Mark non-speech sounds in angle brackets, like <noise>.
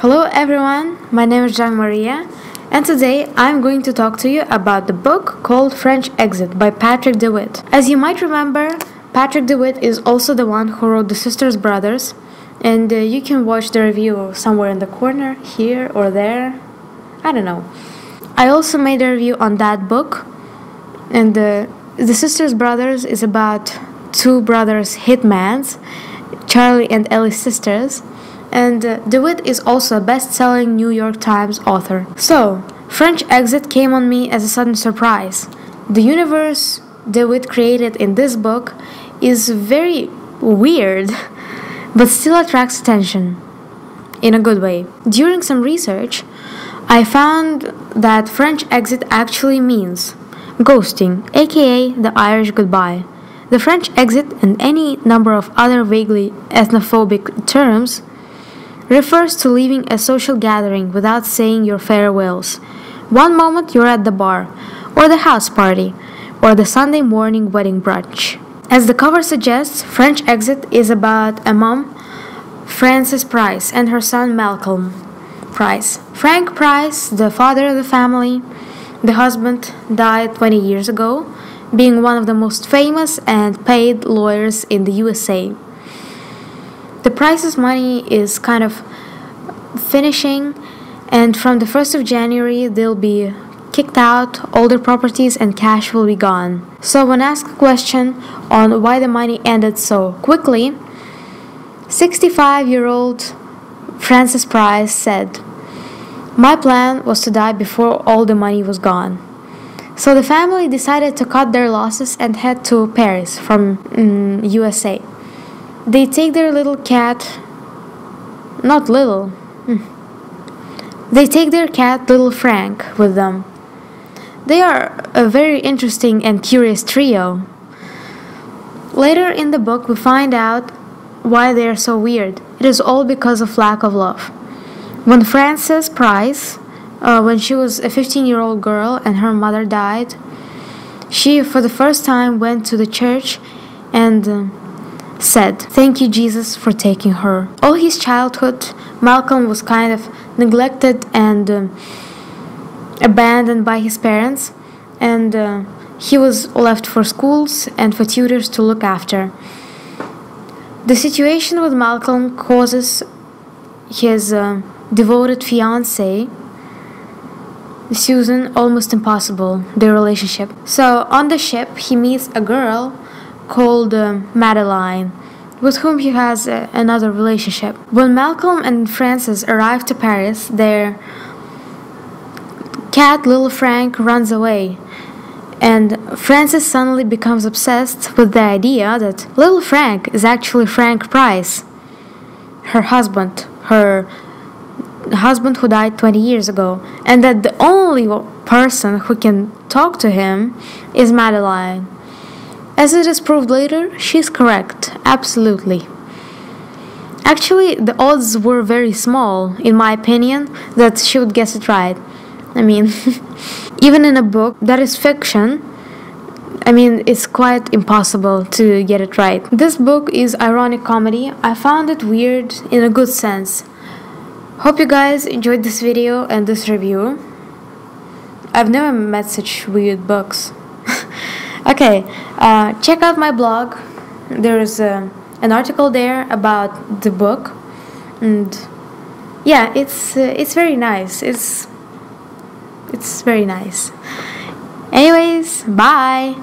Hello everyone, my name is Jean Maria, and today I'm going to talk to you about the book called French Exit by Patrick DeWitt. As you might remember, Patrick DeWitt is also the one who wrote The Sisters Brothers, and uh, you can watch the review somewhere in the corner, here or there. I don't know. I also made a review on that book, and uh, The Sisters Brothers is about two brothers hitmans, Charlie and Ellie sisters, and uh, DeWitt is also a best selling New York Times author. So, French Exit came on me as a sudden surprise. The universe DeWitt created in this book is very weird, <laughs> but still attracts attention in a good way. During some research, I found that French exit actually means ghosting, aka the Irish goodbye. The French exit and any number of other vaguely ethnophobic terms refers to leaving a social gathering without saying your farewells. One moment you're at the bar, or the house party, or the Sunday morning wedding brunch. As the cover suggests, French Exit is about a mom, Frances Price, and her son Malcolm Price. Frank Price, the father of the family, the husband, died 20 years ago, being one of the most famous and paid lawyers in the USA. The Price's money is kind of finishing, and from the 1st of January, they'll be kicked out, their properties and cash will be gone. So, when asked a question on why the money ended so quickly, 65 year old Frances Price said, My plan was to die before all the money was gone. So the family decided to cut their losses and head to Paris from mm, USA. They take their little cat, not little, mm. they take their cat, little Frank, with them. They are a very interesting and curious trio. Later in the book, we find out why they are so weird. It is all because of lack of love. When Frances Price, uh, when she was a 15 year old girl and her mother died, she for the first time went to the church and uh, said, Thank you, Jesus, for taking her. All his childhood, Malcolm was kind of neglected and uh, abandoned by his parents, and uh, he was left for schools and for tutors to look after. The situation with Malcolm causes his uh, devoted fiancee, Susan, almost impossible, their relationship. So, on the ship, he meets a girl called uh, Madeleine, with whom he has uh, another relationship. When Malcolm and Frances arrive to Paris, their cat, Little Frank, runs away. And Frances suddenly becomes obsessed with the idea that Little Frank is actually Frank Price, her husband, her husband who died 20 years ago, and that the only person who can talk to him is Madeleine. As it is proved later, she's correct, absolutely. Actually, the odds were very small, in my opinion, that she would guess it right. I mean, <laughs> even in a book that is fiction, I mean, it's quite impossible to get it right. This book is ironic comedy. I found it weird in a good sense. Hope you guys enjoyed this video and this review. I've never met such weird books. Okay, uh, check out my blog. There's uh, an article there about the book, and yeah, it's uh, it's very nice. It's it's very nice. Anyways, bye.